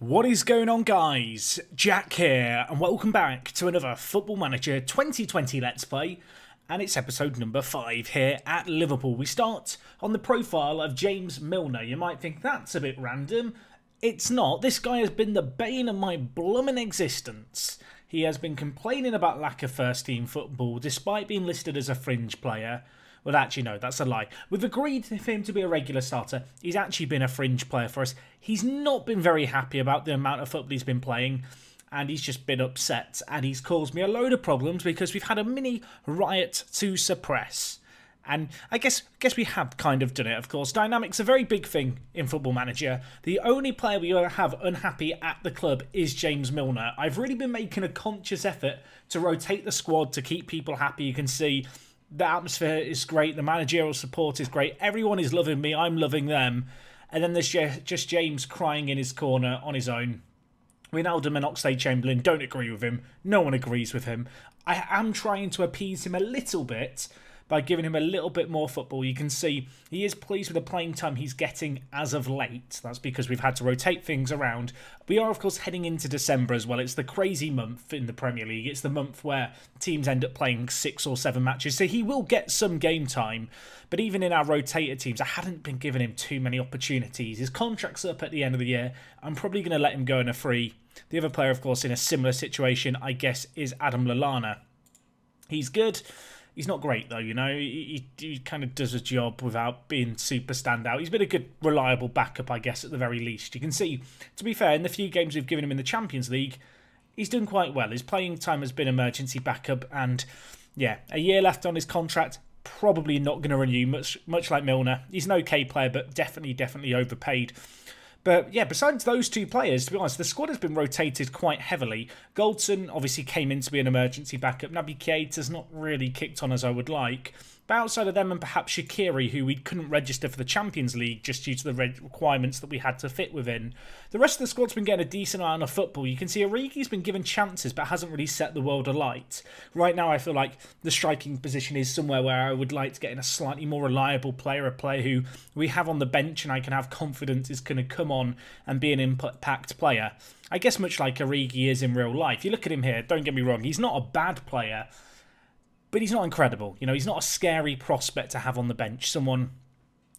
What is going on guys? Jack here and welcome back to another Football Manager 2020 Let's Play and it's episode number 5 here at Liverpool. We start on the profile of James Milner. You might think that's a bit random. It's not. This guy has been the bane of my blooming existence. He has been complaining about lack of first team football despite being listed as a fringe player well, actually, no, that's a lie. We've agreed for him to be a regular starter. He's actually been a fringe player for us. He's not been very happy about the amount of football he's been playing, and he's just been upset, and he's caused me a load of problems because we've had a mini riot to suppress. And I guess guess we have kind of done it, of course. Dynamics are a very big thing in Football Manager. The only player we have unhappy at the club is James Milner. I've really been making a conscious effort to rotate the squad to keep people happy. You can see the atmosphere is great, the managerial support is great, everyone is loving me, I'm loving them. And then there's just James crying in his corner on his own. Wijnaldum and Oxlade-Chamberlain don't agree with him. No one agrees with him. I am trying to appease him a little bit by giving him a little bit more football. You can see he is pleased with the playing time he's getting as of late. That's because we've had to rotate things around. We are, of course, heading into December as well. It's the crazy month in the Premier League. It's the month where teams end up playing six or seven matches. So he will get some game time. But even in our rotated teams, I hadn't been giving him too many opportunities. His contract's up at the end of the year. I'm probably going to let him go in a free. The other player, of course, in a similar situation, I guess, is Adam Lallana. He's good. He's not great though, you know. He, he, he, kind of does a job without being super standout. He's been a good, reliable backup, I guess, at the very least. You can see, to be fair, in the few games we've given him in the Champions League, he's done quite well. His playing time has been emergency backup, and yeah, a year left on his contract. Probably not going to renew, much much like Milner. He's an okay player, but definitely, definitely overpaid. But yeah, besides those two players, to be honest, the squad has been rotated quite heavily. Goldson obviously came in to be an emergency backup. Naby Keita's not really kicked on as I would like. But outside of them and perhaps Shaqiri, who we couldn't register for the Champions League just due to the requirements that we had to fit within, the rest of the squad's been getting a decent amount of football. You can see Origi's been given chances but hasn't really set the world alight. Right now, I feel like the striking position is somewhere where I would like to get in a slightly more reliable player, a player who we have on the bench and I can have confidence is going to come on and be an impact player. I guess much like Origi is in real life. You look at him here, don't get me wrong, he's not a bad player but he's not incredible. You know, he's not a scary prospect to have on the bench. Someone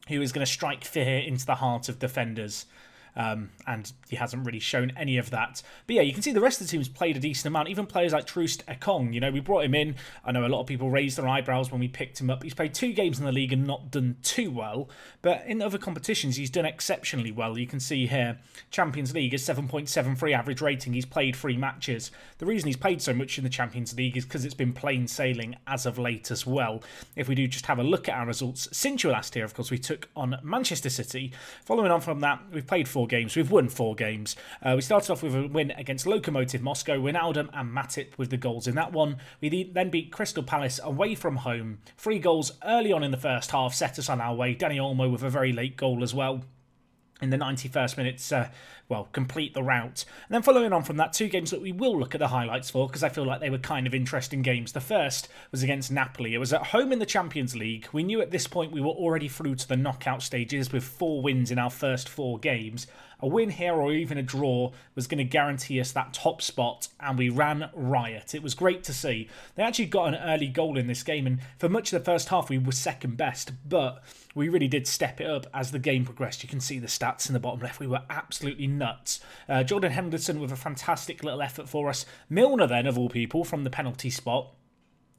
who is going to strike fear into the heart of defenders. Um, and he hasn't really shown any of that. But yeah, you can see the rest of the team's played a decent amount. Even players like Troost Ekong, you know, we brought him in. I know a lot of people raised their eyebrows when we picked him up. He's played two games in the league and not done too well. But in other competitions, he's done exceptionally well. You can see here, Champions League is 7.73 average rating. He's played three matches. The reason he's played so much in the Champions League is because it's been plain sailing as of late as well. If we do just have a look at our results since you were last here, of course, we took on Manchester City. Following on from that, we've played four four games. We've won four games. Uh, we started off with a win against Lokomotiv Moscow, Wijnaldum and Matip with the goals in that one. We then beat Crystal Palace away from home. Three goals early on in the first half set us on our way. Dani Olmo with a very late goal as well in the 91st minutes, uh, well, complete the route. And then following on from that, two games that we will look at the highlights for because I feel like they were kind of interesting games. The first was against Napoli. It was at home in the Champions League. We knew at this point we were already through to the knockout stages with four wins in our first four games. A win here or even a draw was going to guarantee us that top spot, and we ran riot. It was great to see. They actually got an early goal in this game, and for much of the first half, we were second best, but we really did step it up as the game progressed. You can see the stats in the bottom left. We were absolutely nuts. Uh, Jordan Henderson with a fantastic little effort for us. Milner, then, of all people, from the penalty spot.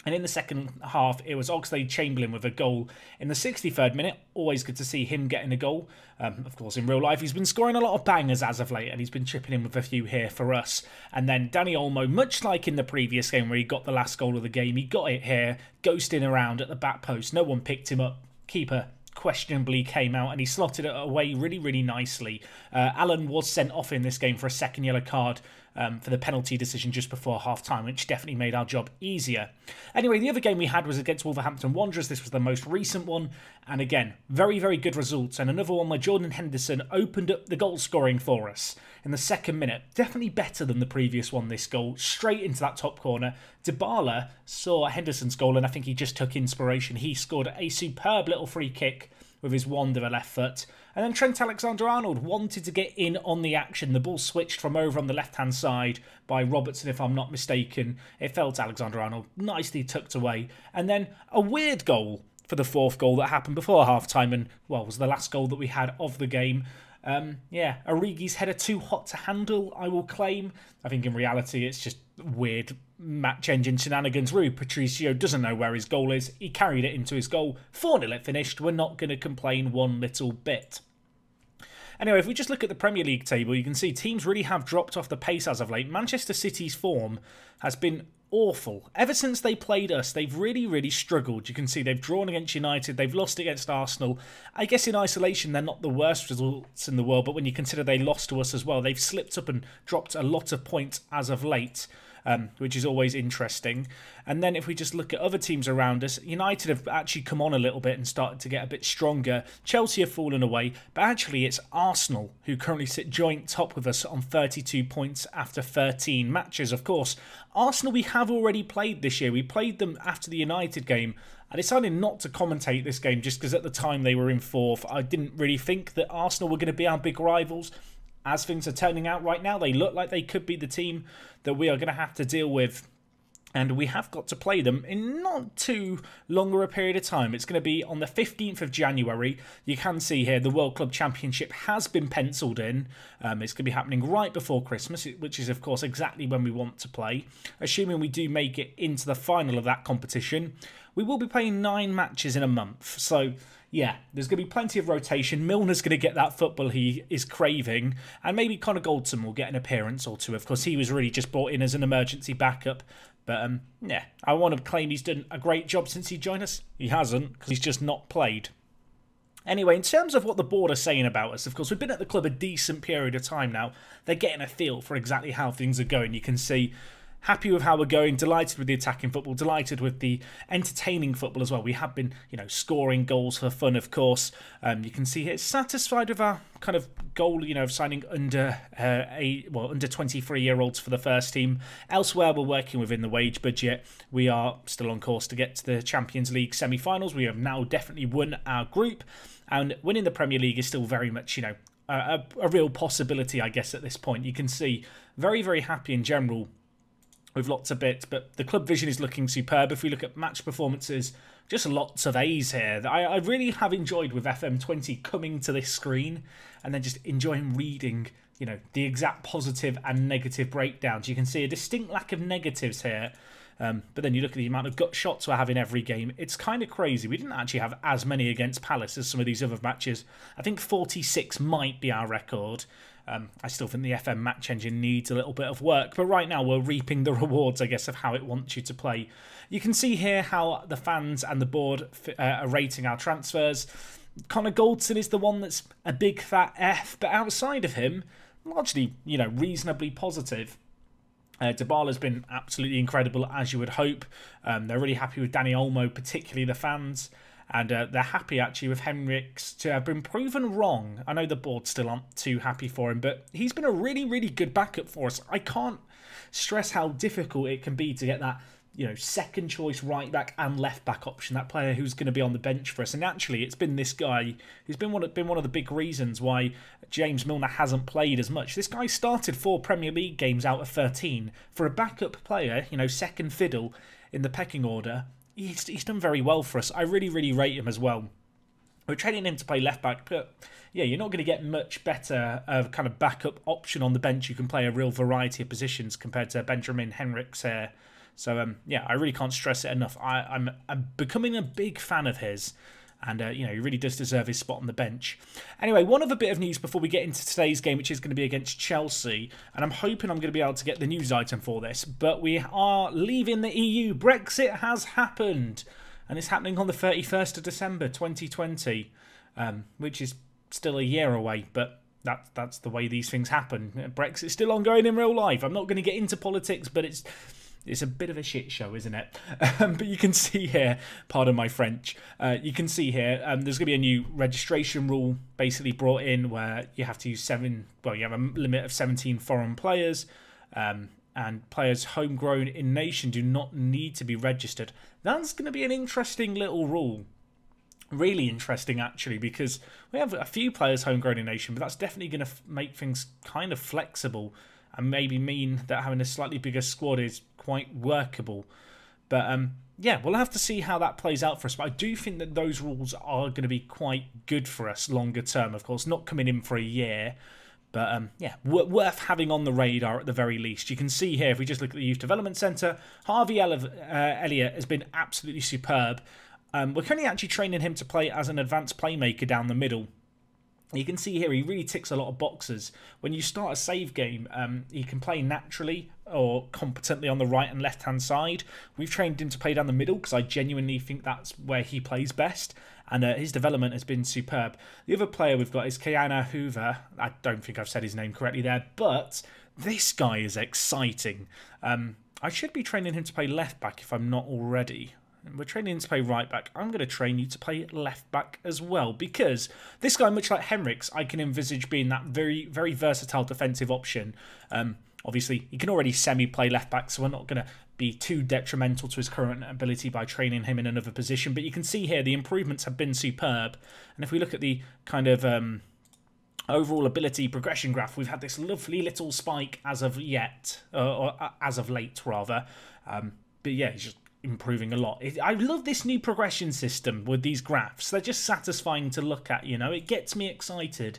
And in the second half, it was Oxlade-Chamberlain with a goal in the 63rd minute. Always good to see him getting a goal. Um, of course, in real life, he's been scoring a lot of bangers as of late, and he's been chipping in with a few here for us. And then Dani Olmo, much like in the previous game where he got the last goal of the game, he got it here, ghosting around at the back post. No one picked him up. Keeper questionably came out and he slotted it away really, really nicely. Uh, Allan was sent off in this game for a second yellow card um, for the penalty decision just before half time, which definitely made our job easier. Anyway, the other game we had was against Wolverhampton Wanderers. This was the most recent one. And again, very, very good results. And another one where Jordan Henderson opened up the goal scoring for us in the second minute. Definitely better than the previous one, this goal. Straight into that top corner. Dybala saw Henderson's goal and I think he just took inspiration. He scored a superb little free kick with his wand of a left foot. And then Trent Alexander Arnold wanted to get in on the action. The ball switched from over on the left hand side by Robertson, if I'm not mistaken. It fell to Alexander Arnold, nicely tucked away. And then a weird goal for the fourth goal that happened before half time and, well, was the last goal that we had of the game. Um, yeah, Origi's header too hot to handle, I will claim. I think in reality it's just weird match engine shenanigans. Rui Patricio doesn't know where his goal is. He carried it into his goal. 4 0 it finished. We're not going to complain one little bit. Anyway, if we just look at the Premier League table, you can see teams really have dropped off the pace as of late. Manchester City's form has been awful. Ever since they played us, they've really, really struggled. You can see they've drawn against United, they've lost against Arsenal. I guess in isolation, they're not the worst results in the world, but when you consider they lost to us as well, they've slipped up and dropped a lot of points as of late um, which is always interesting. And then if we just look at other teams around us, United have actually come on a little bit and started to get a bit stronger. Chelsea have fallen away, but actually it's Arsenal who currently sit joint top with us on 32 points after 13 matches. Of course, Arsenal we have already played this year. We played them after the United game. I decided not to commentate this game just because at the time they were in fourth. I didn't really think that Arsenal were going to be our big rivals as things are turning out right now, they look like they could be the team that we are going to have to deal with. And we have got to play them in not too longer a period of time. It's going to be on the 15th of January. You can see here the World Club Championship has been penciled in. Um, it's going to be happening right before Christmas, which is, of course, exactly when we want to play. Assuming we do make it into the final of that competition, we will be playing nine matches in a month. So yeah, there's going to be plenty of rotation. Milner's going to get that football he is craving, and maybe Connor Goldson will get an appearance or two. Of course, he was really just brought in as an emergency backup. But um, yeah, I want to claim he's done a great job since he joined us. He hasn't, because he's just not played. Anyway, in terms of what the board are saying about us, of course, we've been at the club a decent period of time now. They're getting a feel for exactly how things are going. You can see happy with how we're going, delighted with the attacking football, delighted with the entertaining football as well. We have been, you know, scoring goals for fun, of course. Um, you can see here, satisfied with our kind of goal, you know, of signing under uh, a well under 23 year olds for the first team. Elsewhere, we're working within the wage budget. We are still on course to get to the Champions League semi-finals. We have now definitely won our group, and winning the Premier League is still very much, you know, a, a real possibility, I guess, at this point. You can see very, very happy in general with lots of bits, but the club vision is looking superb. If we look at match performances, just lots of A's here. I, I really have enjoyed with FM20 coming to this screen and then just enjoying reading, you know, the exact positive and negative breakdowns. You can see a distinct lack of negatives here. Um, but then you look at the amount of gut shots we're having every game. It's kind of crazy. We didn't actually have as many against Palace as some of these other matches. I think 46 might be our record. Um, I still think the FM match engine needs a little bit of work, but right now we're reaping the rewards, I guess, of how it wants you to play. You can see here how the fans and the board uh, are rating our transfers. Connor Goldson is the one that's a big fat F, but outside of him, largely, you know, reasonably positive. Uh, Dybala's been absolutely incredible, as you would hope. Um, they're really happy with Dani Olmo, particularly the fans and uh, they're happy actually with Henrichs to have been proven wrong. I know the board still aren't too happy for him, but he's been a really, really good backup for us. I can't stress how difficult it can be to get that you know, second choice right back and left back option, that player who's going to be on the bench for us. And actually, it's been this guy who's been one of, been one of the big reasons why James Milner hasn't played as much. This guy started four Premier League games out of 13 for a backup player, you know, second fiddle in the pecking order he's, he's done very well for us. I really, really rate him as well. We're training him to play left back, but yeah, you're not going to get much better of kind of backup option on the bench. You can play a real variety of positions compared to Benjamin Henrichs here. So um, yeah, I really can't stress it enough. I, I'm I'm becoming a big fan of his and uh, you know he really does deserve his spot on the bench. Anyway, one other bit of news before we get into today's game, which is going to be against Chelsea, and I'm hoping I'm going to be able to get the news item for this. But we are leaving the EU. Brexit has happened, and it's happening on the 31st of December 2020, um, which is still a year away, but. That, that's the way these things happen. Brexit's still ongoing in real life. I'm not going to get into politics, but it's it's a bit of a shit show, isn't it? Um, but you can see here, pardon my French, uh, you can see here um, there's going to be a new registration rule basically brought in where you have to use seven, well, you have a limit of 17 foreign players. Um, and players homegrown in nation do not need to be registered. That's going to be an interesting little rule really interesting actually because we have a few players homegrown in nation, but that's definitely going to make things kind of flexible and maybe mean that having a slightly bigger squad is quite workable. But um, yeah, we'll have to see how that plays out for us. But I do think that those rules are going to be quite good for us longer term. Of course, not coming in for a year. But um, yeah, worth having on the radar at the very least. You can see here, if we just look at the Youth Development Centre, Harvey uh, Elliott has been absolutely superb. Um, we're currently actually training him to play as an advanced playmaker down the middle. You can see here he really ticks a lot of boxes. When you start a save game, um, he can play naturally or competently on the right and left hand side. We've trained him to play down the middle because I genuinely think that's where he plays best. And uh, his development has been superb. The other player we've got is Ki-Jana Hoever. I don't think I've said his name correctly there, but this guy is exciting. Um, I should be training him to play left back if I'm not already. We're training him to play right back. I'm going to train you to play left back as well because this guy, much like Henrichs, I can envisage being that very, very versatile defensive option. Um, obviously, he can already semi-play left back, so we're not going to be too detrimental to his current ability by training him in another position. But you can see here the improvements have been superb. And if we look at the kind of um, overall ability progression graph, we've had this lovely little spike as of yet, uh, or uh, as of late rather. Um, but yeah, he's just improving a lot. I love this new progression system with these graphs. They're just satisfying to look at, you know. It gets me excited.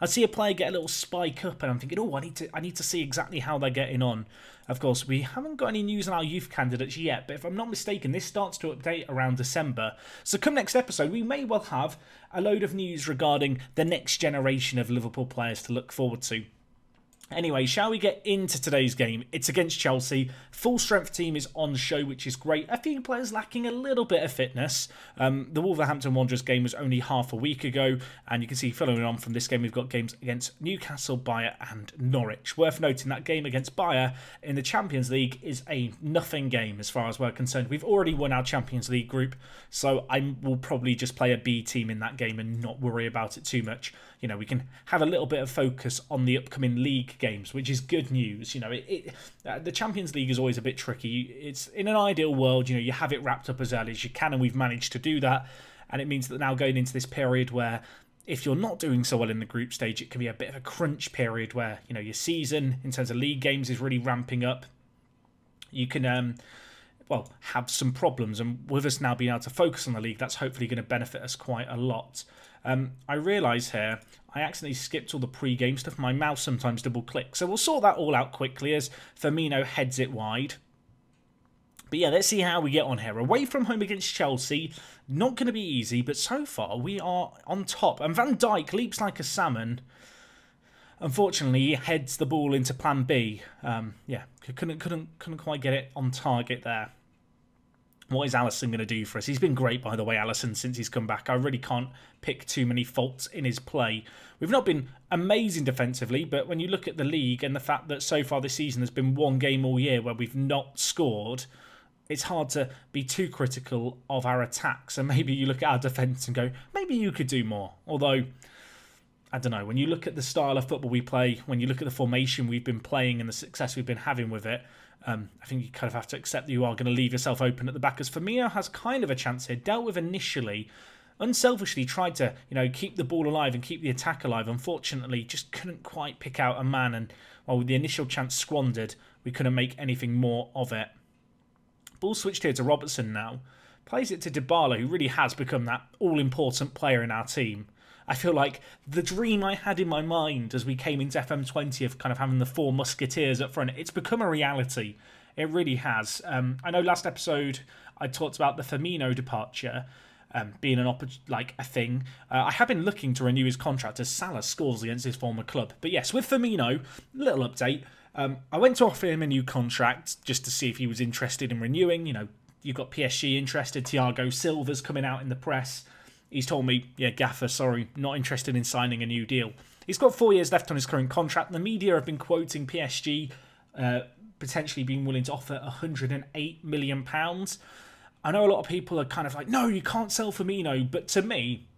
I see a player get a little spike up and I'm thinking, "Oh, I need to I need to see exactly how they're getting on." Of course, we haven't got any news on our youth candidates yet, but if I'm not mistaken, this starts to update around December. So come next episode, we may well have a load of news regarding the next generation of Liverpool players to look forward to. Anyway, shall we get into today's game? It's against Chelsea. Full strength team is on show, which is great. A few players lacking a little bit of fitness. Um, the Wolverhampton Wanderers game was only half a week ago, and you can see following on from this game, we've got games against Newcastle, Bayer, and Norwich. Worth noting that game against Bayer in the Champions League is a nothing game as far as we're concerned. We've already won our Champions League group, so I will probably just play a B team in that game and not worry about it too much. You know, we can have a little bit of focus on the upcoming league games, which is good news. You know, it, it, uh, the Champions League is always a bit tricky. It's in an ideal world, you know, you have it wrapped up as early as you can, and we've managed to do that. And it means that now going into this period where if you're not doing so well in the group stage, it can be a bit of a crunch period where you know your season in terms of league games is really ramping up. You can um, well have some problems, and with us now being able to focus on the league, that's hopefully going to benefit us quite a lot. Um, I realise here I accidentally skipped all the pre-game stuff. My mouse sometimes double clicks. So we'll sort that all out quickly as Firmino heads it wide. But yeah, let's see how we get on here. Away from home against Chelsea, not going to be easy, but so far we are on top. And Van Dijk leaps like a salmon. Unfortunately, he heads the ball into Plan B. Um, yeah, couldn't couldn't couldn't quite get it on target there. What is Alisson going to do for us? He's been great, by the way, Alisson, since he's come back. I really can't pick too many faults in his play. We've not been amazing defensively, but when you look at the league and the fact that so far this season there's been one game all year where we've not scored, it's hard to be too critical of our attacks. And maybe you look at our defence and go, maybe you could do more. Although, I don't know, when you look at the style of football we play, when you look at the formation we've been playing and the success we've been having with it, um, I think you kind of have to accept that you are going to leave yourself open at the back. As Firmino has kind of a chance here, dealt with initially, unselfishly tried to you know keep the ball alive and keep the attack alive. Unfortunately, just couldn't quite pick out a man, and while well, the initial chance squandered, we couldn't make anything more of it. Ball switched here to Robertson now. Plays it to Dybala, who really has become that all-important player in our team. I feel like the dream I had in my mind as we came into FM20 of kind of having the four musketeers up front, it's become a reality. It really has. Um, I know last episode I talked about the Firmino departure. Um, being an opp- like a thing. Uh, I have been looking to renew his contract as Salah scores against his former club. But yes, with Firmino, little update. Um, I went to offer him a new contract just to see if he was interested in renewing. You know, you've got PSG interested, Thiago Silva's coming out in the press. He's told me, yeah, Gaffer, sorry, not interested in signing a new deal. He's got four years left on his current contract. The media have been quoting PSG uh, potentially being willing to offer 108 million pounds. I know a lot of people are kind of like, no, you can't sell Firmino, but to me,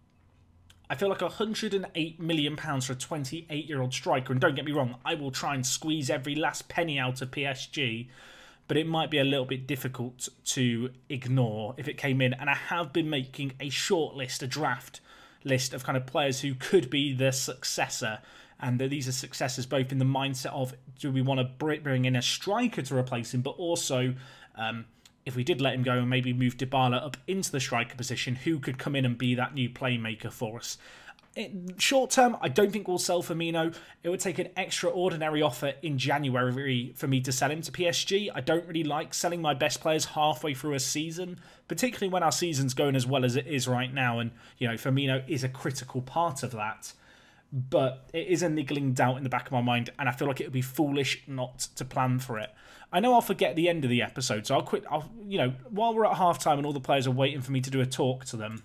I feel like 108 million pounds for a 28 year old striker. And don't get me wrong, I will try and squeeze every last penny out of PSG. But it might be a little bit difficult to ignore if it came in. And I have been making a short list, a draft list of kind of players who could be the successor. And that these are successors both in the mindset of do we want to bring in a striker to replace him, but also um, if we did let him go and maybe move Dybala up into the striker position, who could come in and be that new playmaker for us? Short term, I don't think we'll sell Firmino. It would take an extraordinary offer in January for me to sell him to PSG. I don't really like selling my best players halfway through a season, particularly when our season's going as well as it is right now. And, you know, Firmino is a critical part of that. But it is a niggling doubt in the back of my mind, and I feel like it would be foolish not to plan for it. I know I'll forget the end of the episode, so I'll quit. I'll, you know, while we're at halftime and all the players are waiting for me to do a talk to them,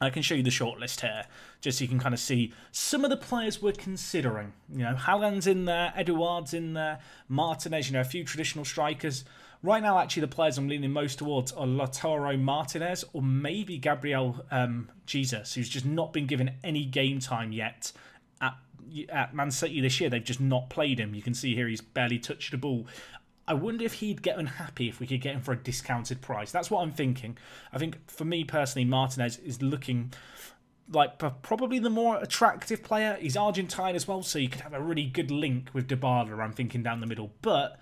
I can show you the shortlist here, just so you can kind of see some of the players we're considering. You know, Haaland's in there, Edouard's in there, Martinez, you know, a few traditional strikers. Right now, actually, the players I'm leaning most towards are Lautaro Martinez or maybe Gabriel um, Jesus, who's just not been given any game time yet at, at Man City this year. They've just not played him. You can see here he's barely touched the ball. I wonder if he'd get unhappy if we could get him for a discounted price. That's what I'm thinking. I think for me personally, Martinez is looking like probably the more attractive player. He's Argentine as well, so you could have a really good link with Dybala. I'm thinking down the middle, but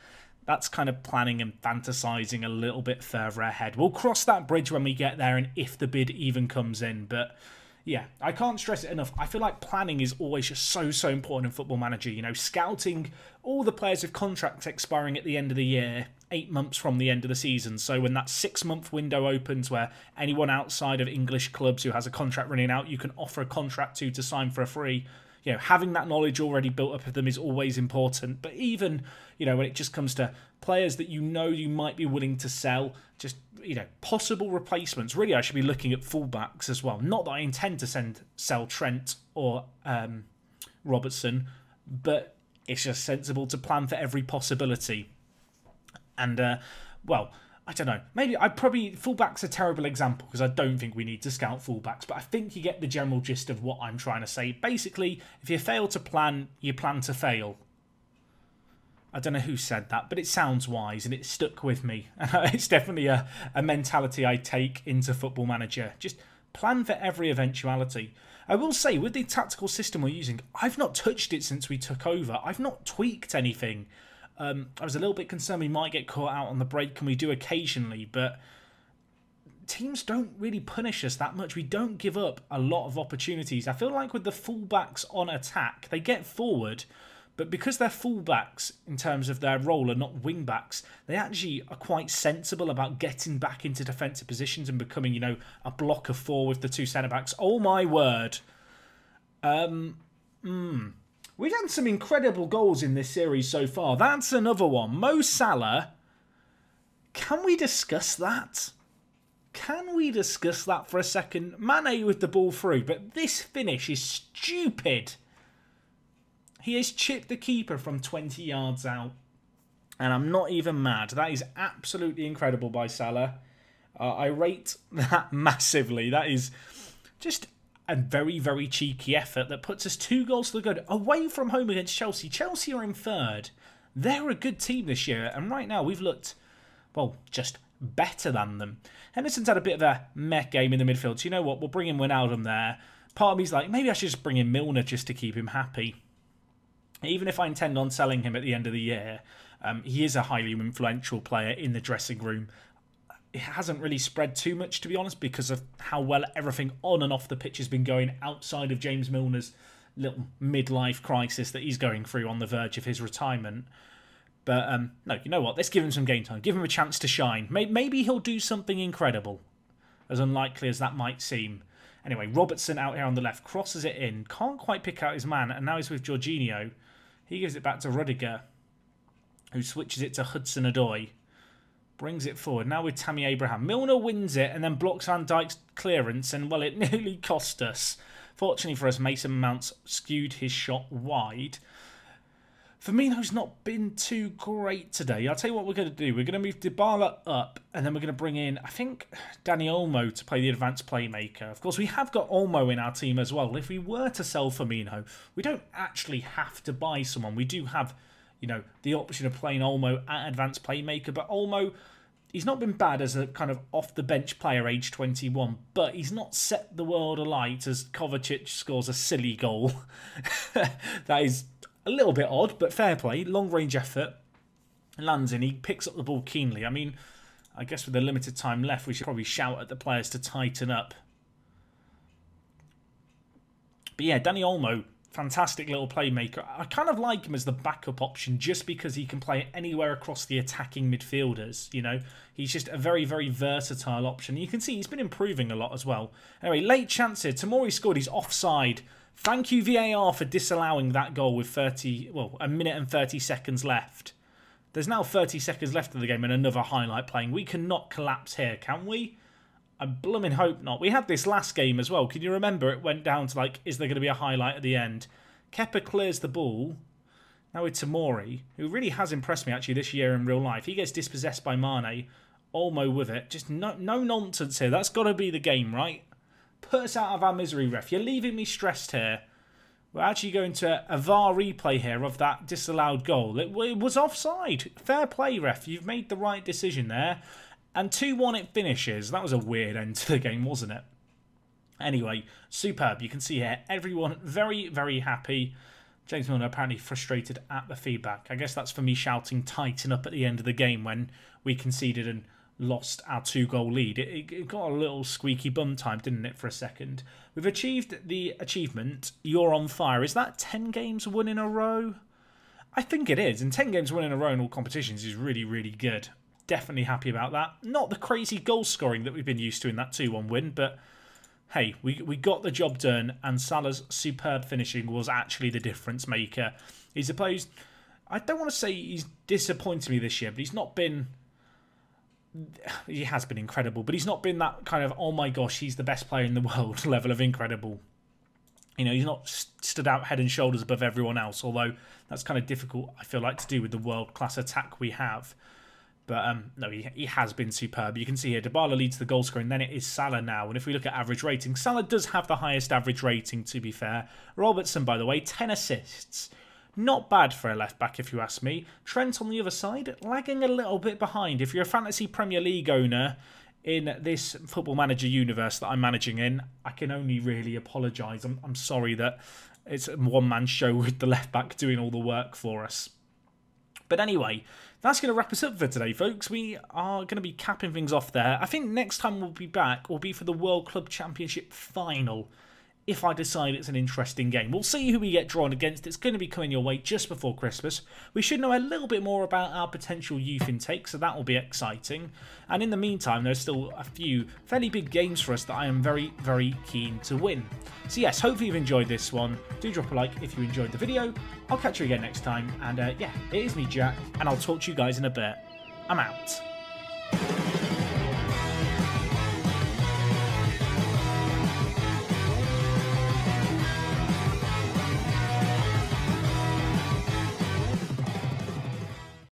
that's kind of planning and fantasizing a little bit further ahead. We'll cross that bridge when we get there, and if the bid even comes in, but yeah, I can't stress it enough. I feel like planning is always just so, so important in Football Manager. You know, scouting all the players with contracts expiring at the end of the year, eight months from the end of the season. So when that six month window opens where anyone outside of English clubs who has a contract running out, you can offer a contract to to sign for a free. You know, having that knowledge already built up of them is always important. But even, you know, when it just comes to players that you know you might be willing to sell, just you know, possible replacements. Really, I should be looking at fullbacks as well. Not that I intend to send sell Trent or um, Robertson, but it's just sensible to plan for every possibility. And uh, well, I don't know. Maybe I probably fullbacks a terrible example because I don't think we need to scout fullbacks, but I think you get the general gist of what I'm trying to say. Basically, if you fail to plan, you plan to fail. I don't know who said that, but it sounds wise and it stuck with me. it's definitely a, a mentality I take into Football Manager. Just plan for every eventuality. I will say, with the tactical system we're using, I've not touched it since we took over. I've not tweaked anything. Um, I was a little bit concerned we might get caught out on the break, and we do occasionally, but teams don't really punish us that much. We don't give up a lot of opportunities. I feel like with the fullbacks on attack, they get forward, but because they're fullbacks in terms of their role and not wingbacks, they actually are quite sensible about getting back into defensive positions and becoming, you know, a block of four with the two centre backs. Oh my word. Um, hmm. We've had some incredible goals in this series so far. That's another one. Mo Salah. Can we discuss that? Can we discuss that for a second? Mane with the ball through, but this finish is stupid. He has chipped the keeper from 20 yards out. And I'm not even mad. That is absolutely incredible by Salah. Uh, I rate that massively. That is just a very, very cheeky effort that puts us two goals to the good away from home against Chelsea. Chelsea are in third. They're a good team this year. And right now we've looked, well, just better than them. Henderson's had a bit of a meh game in the midfield. So you know what? We'll bring in Wijnaldum there. Part of me's like, maybe I should just bring in Milner just to keep him happy even if I intend on selling him at the end of the year, um, he is a highly influential player in the dressing room. It hasn't really spread too much, to be honest, because of how well everything on and off the pitch has been going outside of James Milner's little midlife crisis that he's going through on the verge of his retirement. But um, no, you know what? Let's give him some game time. Give him a chance to shine. Maybe he'll do something incredible, as unlikely as that might seem. Anyway, Robertson out here on the left crosses it in. Can't quite pick out his man, and now he's with Jorginho. He gives it back to Rudiger, who switches it to Hudson Odoi. Brings it forward. Now with Tammy Abraham. Milner wins it and then blocks Van Dijk's clearance, and well, it nearly cost us. Fortunately for us, Mason Mount's skewed his shot wide. Firmino's not been too great today. I'll tell you what we're going to do. We're going to move Dybala up, and then we're going to bring in, I think, Dani Olmo to play the advanced playmaker. Of course, we have got Olmo in our team as well. If we were to sell Firmino, we don't actually have to buy someone. We do have, you know, the option of playing Olmo at advanced playmaker. But Olmo, he's not been bad as a kind of off the bench player, age 21, but he's not set the world alight as Kovacic scores a silly goal. that is a little bit odd, but fair play. Long range effort. Lands in, he picks up the ball keenly. I mean, I guess with the limited time left, we should probably shout at the players to tighten up. But yeah, dani Olmo, fantastic little playmaker. I kind of like him as the backup option just because he can play anywhere across the attacking midfielders. You know, he's just a very, very versatile option. You can see he's been improving a lot as well. Anyway, late chance here. Tomori scored. He's offside. Thank you, VAR, for disallowing that goal with 30, well, a minute and 30 seconds left. There's now 30 seconds left of the game and another highlight playing. We cannot collapse here, can we? I blooming hope not. We had this last game as well. Can you remember? It went down to like, is there going to be a highlight at the end? Kepa clears the ball. Now with Tomori, who really has impressed me actually this year in real life. He gets dispossessed by Mane. Olmo with it. Just no, no nonsense here. That's got to be the game, right? Put us out of our misery, ref. You're leaving me stressed here. We're actually going to a VAR replay here of that disallowed goal. It, it was offside. Fair play, ref. You've made the right decision there. And 2-1 it finishes. That was a weird end to the game, wasn't it? Anyway, superb. You can see here, everyone very, very happy. James Milner apparently frustrated at the feedback. I guess that's for me shouting tighten up at the end of the game when we conceded and lost our two-goal lead. It, it, got a little squeaky bum time, didn't it, for a second? We've achieved the achievement, You're on fire. Is that 10 games won in a row? I think it is. And 10 games won in a row in all competitions is really, really good definitely happy about that. Not the crazy goal scoring that we've been used to in that 2-1 win, but hey, we, we got the job done, and Salah's superb finishing was actually the difference maker. He's opposed... I don't want to say he's disappointed me this year, but he's not been... He has been incredible, but he's not been that kind of, oh my gosh, he's the best player in the world level of incredible. You know, he's not stood out head and shoulders above everyone else, although that's kind of difficult, I feel like, to do with the world-class attack we have. But um, no, he, he has been superb. You can see here, Dybala leads the goal scoring, then it is Salah now. And if we look at average rating, Salah does have the highest average rating, to be fair. Robertson, by the way, 10 assists. Not bad for a left back, if you ask me. Trent on the other side, lagging a little bit behind. If you're a fantasy Premier League owner in this Football Manager universe that I'm managing in, I can only really apologise. I'm, I'm sorry that it's a one man show with the left back doing all the work for us. But anyway, that's going to wrap us up for today, folks. We are going to be capping things off there. I think next time we'll be back will be for the World Club Championship final if I decide it's an interesting game. We'll see who we get drawn against. It's going to be coming your way just before Christmas. We should know a little bit more about our potential youth intake, so that will be exciting. And in the meantime, there's still a few fairly big games for us that I am very, very keen to win. So yes, hopefully you've enjoyed this one. Do drop a like if you enjoyed the video. I'll catch you again next time. And uh, yeah, it is me, Jack, and I'll talk to you guys in a bit. I'm out.